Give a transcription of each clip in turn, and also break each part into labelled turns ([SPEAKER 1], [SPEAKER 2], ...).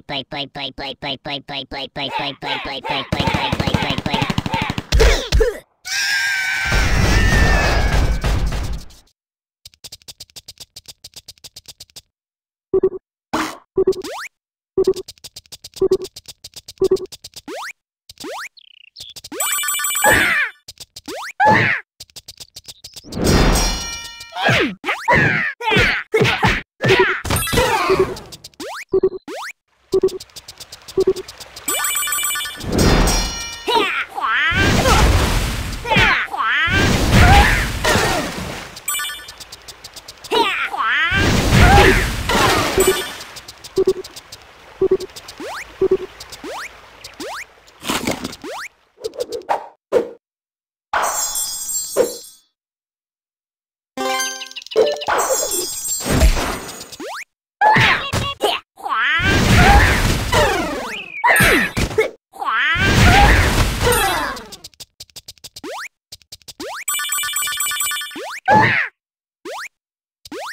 [SPEAKER 1] play play!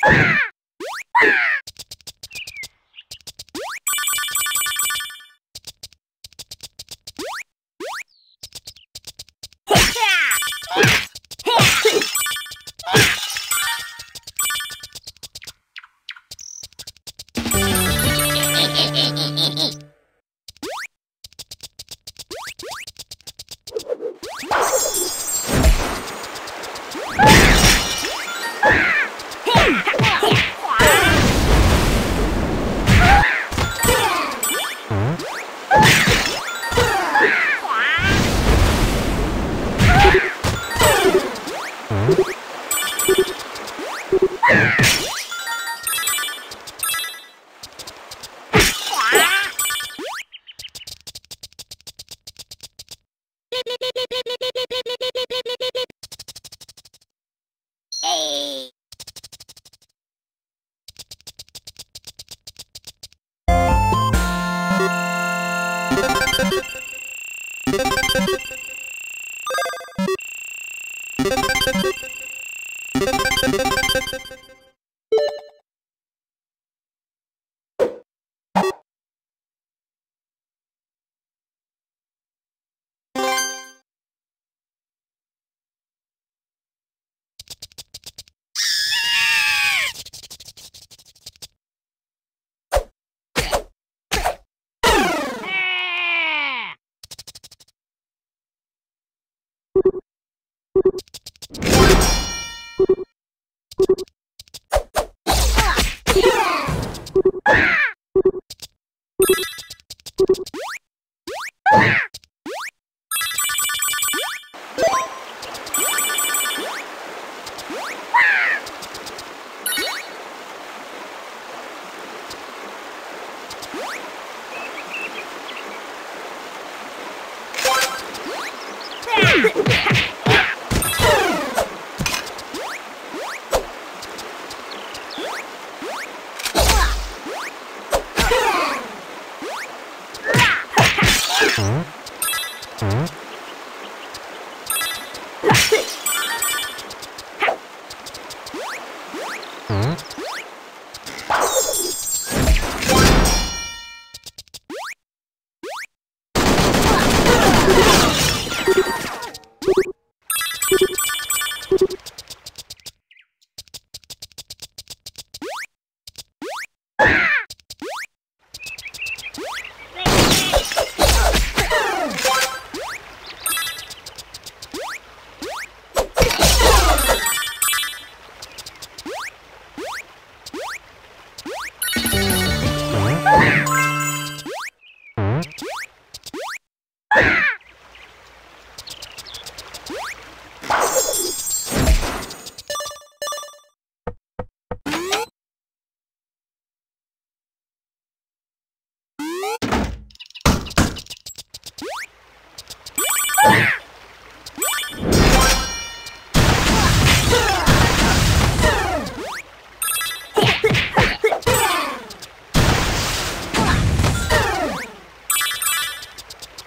[SPEAKER 1] Ah! you Ah! Yeah.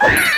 [SPEAKER 1] Ah!